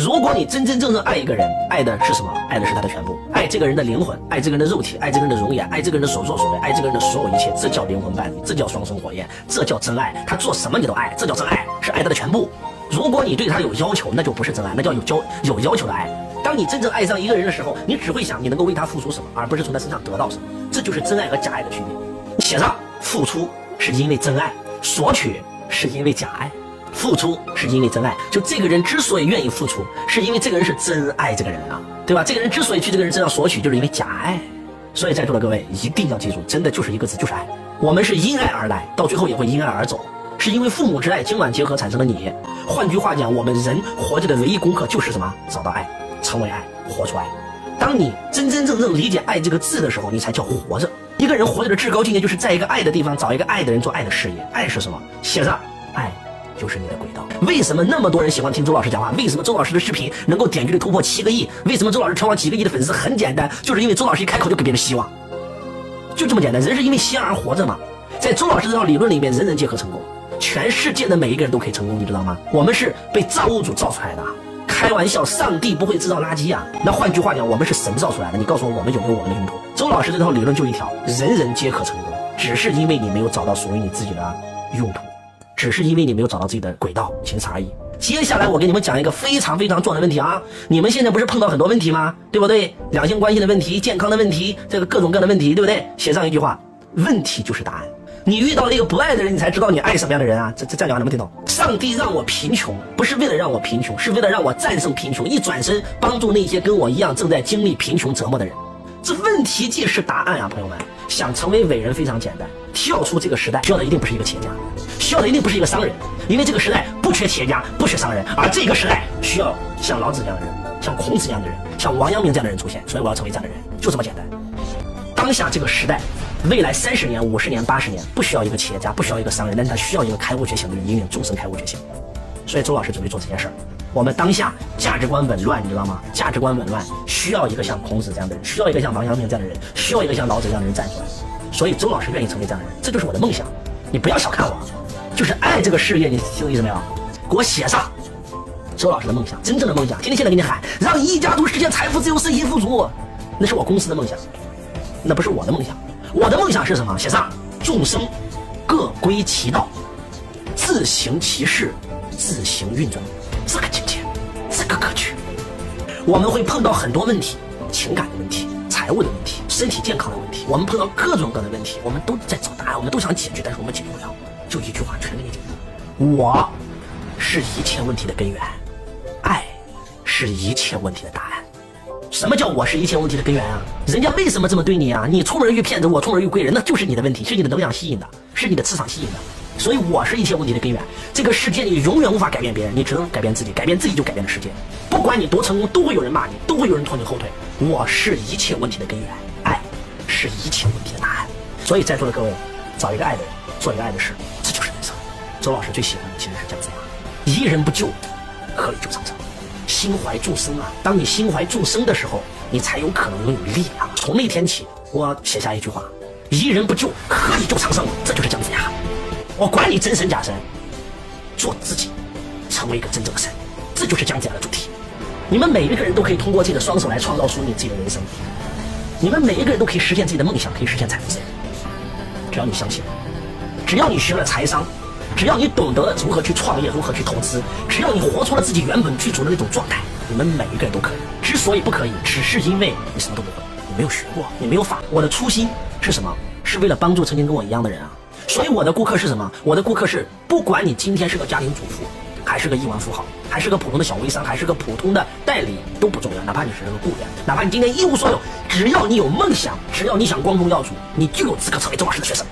如果你真真正正爱一个人，爱的是什么？爱的是他的全部，爱这个人的灵魂，爱这个人的肉体，爱这个人的容颜，爱这个人的所作所为，爱这个人的所有一切，这叫灵魂伴侣，这叫双生火焰，这叫真爱。他做什么你都爱，这叫真爱，是爱他的全部。如果你对他有要求，那就不是真爱，那叫有交有要求的爱。当你真正爱上一个人的时候，你只会想你能够为他付出什么，而不是从他身上得到什么。这就是真爱和假爱的区别。写上付出是因为真爱，索取是因为假爱。付出是因为真爱，就这个人之所以愿意付出，是因为这个人是真爱这个人啊，对吧？这个人之所以去这个人身上索取，就是因为假爱。所以在座的各位一定要记住，真的就是一个字，就是爱。我们是因爱而来，到最后也会因爱而走，是因为父母之爱今晚结合产生了你。换句话讲，我们人活着的唯一功课就是什么？找到爱，成为爱，活出爱。当你真真正正理解“爱”这个字的时候，你才叫活着。一个人活着的至高境界，就是在一个爱的地方找一个爱的人做爱的事业。爱是什么？写上爱。就是你的轨道。为什么那么多人喜欢听周老师讲话？为什么周老师的视频能够点击率突破七个亿？为什么周老师成为几个亿的粉丝？很简单，就是因为周老师一开口就给别人希望，就这么简单。人是因为希望而活着嘛。在周老师这套理论里面，人人皆可成功，全世界的每一个人都可以成功，你知道吗？我们是被造物主造出来的。开玩笑，上帝不会制造垃圾啊。那换句话讲，我们是神造出来的。你告诉我，我们有没有我们的用途？周老师这套理论就一条：人人皆可成功，只是因为你没有找到属于你自己的用途。只是因为你没有找到自己的轨道，仅此而已。接下来我给你们讲一个非常非常重要的问题啊！你们现在不是碰到很多问题吗？对不对？两性关系的问题、健康的问题，这个各种各样的问题，对不对？写上一句话：问题就是答案。你遇到了一个不爱的人，你才知道你爱什么样的人啊！这这这样讲能不能听懂？上帝让我贫穷，不是为了让我贫穷，是为了让我战胜贫穷，一转身帮助那些跟我一样正在经历贫穷折磨的人。这问题既是答案啊，朋友们！想成为伟人非常简单，跳出这个时代需要的一定不是一个企业家。需要的一定不是一个商人，因为这个时代不缺企业家，不缺商人，而这个时代需要像老子这样的人，像孔子这样的人，像王阳明这样的人出现。所以我要成为这样的人，就这么简单。当下这个时代，未来三十年、五十年、八十年，不需要一个企业家，不需要一个商人，但是他需要一个开悟觉醒的人，引领众生开悟觉醒。所以周老师准备做这件事儿。我们当下价值观紊乱，你知道吗？价值观紊乱，需要一个像孔子这样的人，需要一个像王阳明这样的人，需要一个像老子这样的人站出来。所以周老师愿意成为这样的人，这就是我的梦想。你不要小看我。就是爱这个事业，你听懂意思没有？给我写上周老师的梦想，真正的梦想。天天现在给你喊，让一家族实现财富自由、身心富足，那是我公司的梦想，那不是我的梦想。我的梦想是什么？写上众生各归其道，自行其事，自行运转。这个境界，这个格局，我们会碰到很多问题，情感的问题、财务的问题、身体健康的问题，我们碰到各种各样的问题，我们都在找答案，我们都想解决，但是我们解决不了。就一句话，全给你解决。我是一切问题的根源，爱是一切问题的答案。什么叫我是一切问题的根源啊？人家为什么这么对你啊？你出门遇骗子，我出门遇贵人，那就是你的问题，是你的能量吸引的，是你的磁场吸引的。所以我是一切问题的根源。这个世界你永远无法改变别人，你只能改变自己，改变自己就改变了世界。不管你多成功，都会有人骂你，都会有人拖你后腿。我是一切问题的根源，爱是一切问题的答案。所以在座的各位，找一个爱的人，做一个爱的事。这就是人生周老师最喜欢的其实是姜子牙，一人不救，何以救长生？心怀众生啊！当你心怀众生的时候，你才有可能拥有力量。从那天起，我写下一句话：一人不救，何以救长生？这就是姜子牙。我管你真神假神，做自己，成为一个真正的神，这就是姜子牙的主题。你们每一个人都可以通过自己的双手来创造出你自己的人生，你们每一个人都可以实现自己的梦想，可以实现财富自由。只要你相信，只要你学了财商。只要你懂得如何去创业，如何去投资，只要你活出了自己原本具足的那种状态，你们每一个人都可以。之所以不可以，只是因为你什么都不会，你没有学过，你没有法。我的初心是什么？是为了帮助曾经跟我一样的人啊。所以我的顾客是什么？我的顾客是，不管你今天是个家庭主妇，还是个亿万富豪，还是个普通的小微商，还是个普通的代理，都不重要。哪怕你是个雇员，哪怕你今天一无所有，只要你有梦想，只要你想光宗耀祖，你就有资格成为周老师的学生。